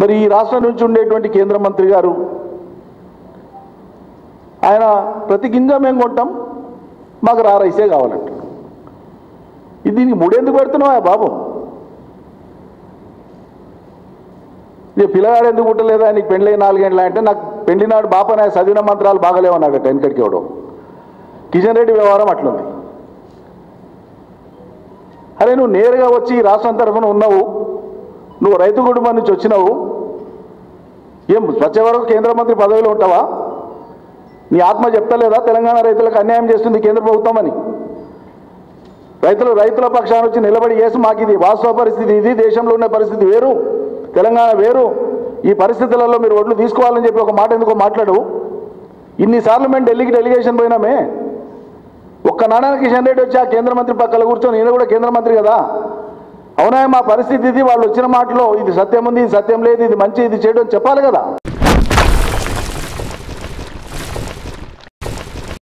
మరి ఈ రాష్ట్రం నుంచి ఉండేటువంటి కేంద్ర మంత్రి గారు ఆయన ప్రతి గింజ మేము కొంటాం మాకు రారైసే కావాలంట. ఇది దీనికి మూడెందుకు పెడుతున్నావా బాబు? ఇక పిల్లగాడు ఎందుకు పుట్టలేదా? నీకు పెళ్ళి నాలుగేళ్ళ అంటే నాకు పెళ్ళి నాడు బాపన చదివిన మంత్రాలు బాగలేవన్నాడట వెనకడికి ఇవ్వడం. కిషన్ రెడ్డి వ్యవహారం అట్లుంది. అరే నువ్వు నేరుగా వచ్చి రాష్ట్రం తరఫున ఉన్నావు నువ్వు రైతు కుటుంబం నుంచి వచ్చినావు ఏం వచ్చే వరకు కేంద్ర మంత్రి పదవిలో ఉంటావా? నీ ఆత్మ చెప్తలేదా? తెలంగాణ రైతులకు అన్యాయం చేస్తుంది కేంద్ర ప్రభుత్వం అని? రైతులు రైతుల పక్షాన్ని వచ్చి నిలబడి చేసి మాకు ఇది వాస్తవ పరిస్థితి ఇది దేశంలో ఉన్న పరిస్థితి వేరు తెలంగాణ వేరు. ఈ పరిస్థితులలో మీరు ఒడ్లు తీసుకోవాలని చెప్పి ఒక మాట ఎందుకో మాట్లాడు. ఇన్నిసార్లు మేము ఢిల్లీకి డెలిగేషన్ పోయినామే. ఒక్క నారాయణ కిషన్ రెడ్డి వచ్చి ఆ కేంద్ర మంత్రి పక్కన కూర్చొని నేను కూడా కేంద్ర మంత్రి కదా. అవునా మా పరిస్థితి ఇది వాళ్ళు వచ్చిన మాటలో ఇది సత్యం ఉంది ఇది సత్యం లేదు ఇది మంచి ఇది చేయడం చెప్పాలి కదా.